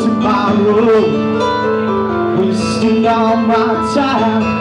tomorrow Wasting all my time.